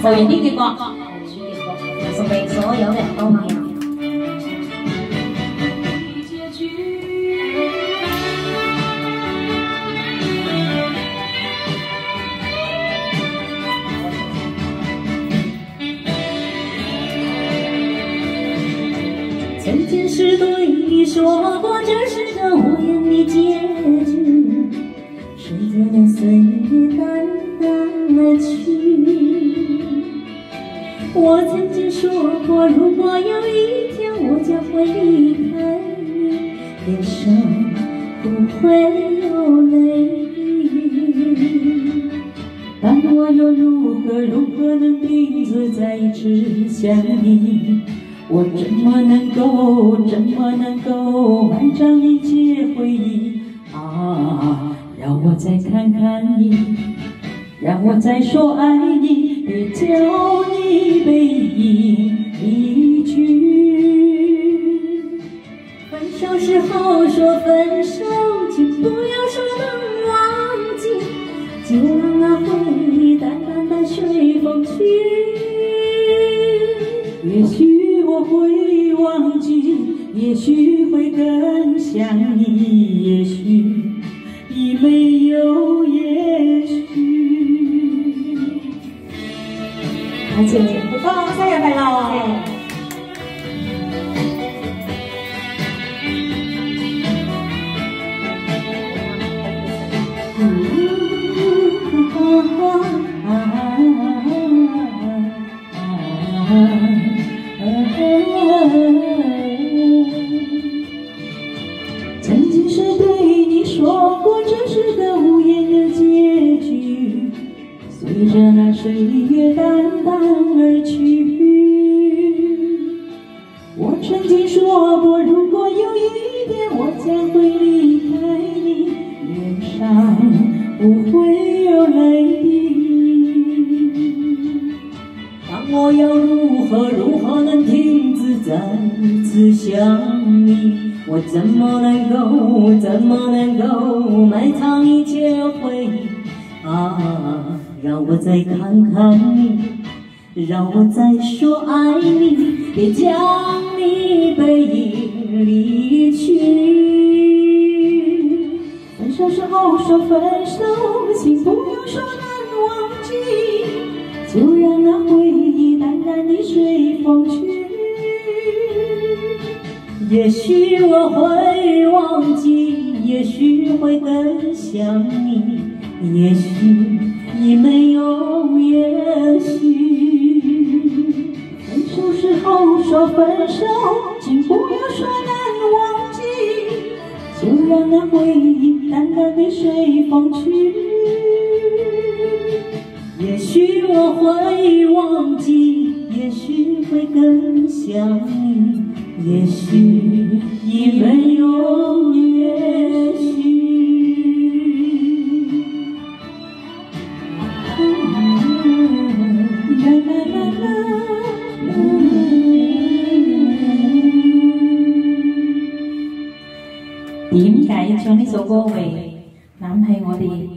做完呢句歌，送给所有的好朋友。曾经是对你说过，这是个无言的结局。随着岁月淡淡而去，我曾经说过，如果有一天我将会离开你，脸上不会有泪滴。但我又如何如何能停止再一次想你？我怎么能够，怎么能够埋葬一切回忆啊？让我再看看你，让我再说爱你，别叫你背影离去。分手时候说分手，请不要说能忘记，就让那回忆淡淡的随风去。也许。我会忘记，也许会更想你，好，谢谢，不错，生日快乐。曾经是对你说过，这是个无言的。随着那岁月淡淡而去，我曾经说过，如果有一天我将会离开你，脸上不会有泪滴。但我要如何如何能停止再次想你？我怎么能够，怎么能够埋藏一切回忆啊？让我再看看你，让我再说爱你，别将你背影离去。分手时候说分手，请不要说难忘记，就让那回忆淡淡的随风去。也许我会忘记，也许会更想你，也许已没有也许。分手时候说分手，请不要说难忘记，就让那回忆淡淡的随风去。也许我会忘记，也许会更想你。也许已没有解唱呢首歌為諗起我哋。